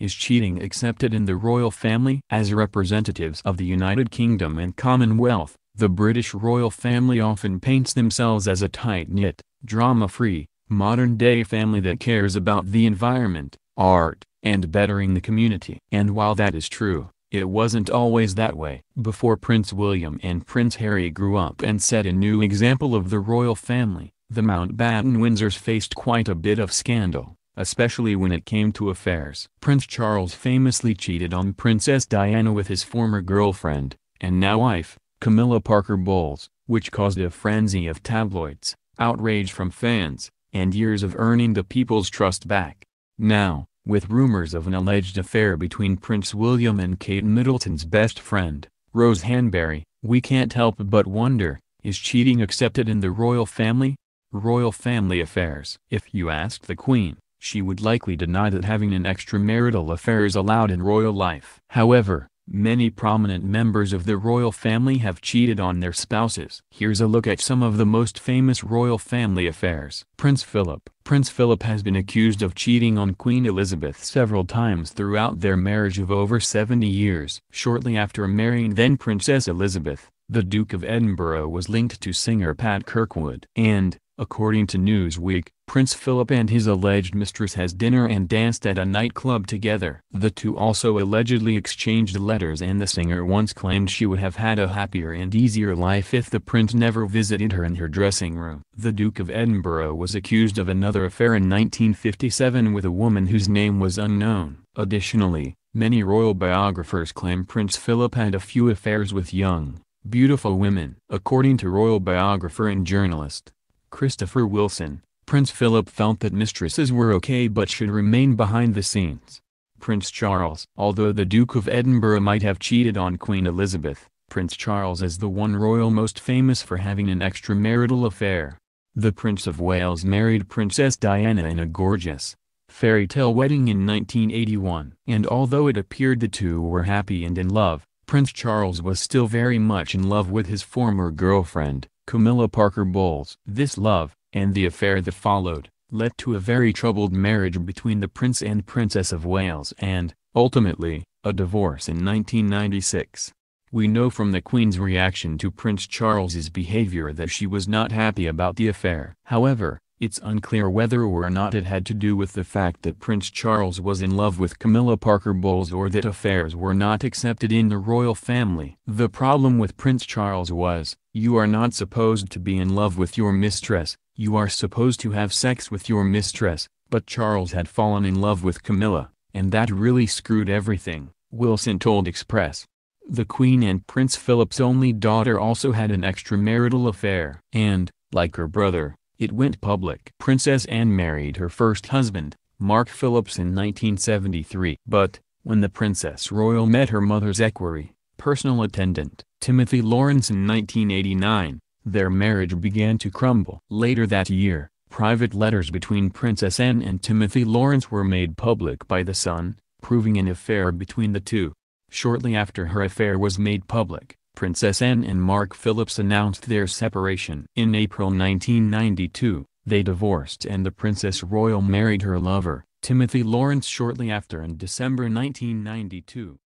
Is cheating accepted in the royal family? As representatives of the United Kingdom and Commonwealth, the British royal family often paints themselves as a tight-knit, drama-free, modern-day family that cares about the environment, art, and bettering the community. And while that is true, it wasn't always that way. Before Prince William and Prince Harry grew up and set a new example of the royal family, the Mountbatten Windsors faced quite a bit of scandal, especially when it came to affairs. Prince Charles famously cheated on Princess Diana with his former girlfriend, and now wife, Camilla Parker Bowles, which caused a frenzy of tabloids, outrage from fans, and years of earning the people's trust back. Now, with rumors of an alleged affair between Prince William and Kate Middleton's best friend, Rose Hanbury, we can't help but wonder, is cheating accepted in the royal family? Royal family affairs. If you ask the Queen, she would likely deny that having an extramarital affair is allowed in royal life. However, many prominent members of the royal family have cheated on their spouses. Here's a look at some of the most famous royal family affairs. Prince Philip Prince Philip has been accused of cheating on Queen Elizabeth several times throughout their marriage of over 70 years. Shortly after marrying then Princess Elizabeth, the Duke of Edinburgh was linked to singer Pat Kirkwood. And, According to Newsweek, Prince Philip and his alleged mistress has dinner and danced at a nightclub together. The two also allegedly exchanged letters and the singer once claimed she would have had a happier and easier life if the prince never visited her in her dressing room. The Duke of Edinburgh was accused of another affair in 1957 with a woman whose name was unknown. Additionally, many royal biographers claim Prince Philip had a few affairs with young, beautiful women. According to royal biographer and journalist, Christopher Wilson, Prince Philip felt that mistresses were okay but should remain behind the scenes. Prince Charles Although the Duke of Edinburgh might have cheated on Queen Elizabeth, Prince Charles is the one royal most famous for having an extramarital affair. The Prince of Wales married Princess Diana in a gorgeous, fairy tale wedding in 1981. And although it appeared the two were happy and in love, Prince Charles was still very much in love with his former girlfriend, Camilla Parker Bowles. This love, and the affair that followed, led to a very troubled marriage between the Prince and Princess of Wales and, ultimately, a divorce in 1996. We know from the Queen's reaction to Prince Charles's behavior that she was not happy about the affair. However, it's unclear whether or not it had to do with the fact that Prince Charles was in love with Camilla Parker Bowles or that affairs were not accepted in the royal family. The problem with Prince Charles was, you are not supposed to be in love with your mistress, you are supposed to have sex with your mistress, but Charles had fallen in love with Camilla, and that really screwed everything, Wilson told Express. The Queen and Prince Philip's only daughter also had an extramarital affair. And, like her brother, it went public. Princess Anne married her first husband, Mark Phillips in 1973. But, when the Princess Royal met her mother's equerry, personal attendant, Timothy Laurence in 1989, their marriage began to crumble. Later that year, private letters between Princess Anne and Timothy Laurence were made public by The Sun, proving an affair between the two. Shortly after her affair was made public, Princess Anne and Mark Phillips announced their separation. In April 1992, they divorced and the Princess Royal married her lover, Timothy Laurence shortly after in December 1992.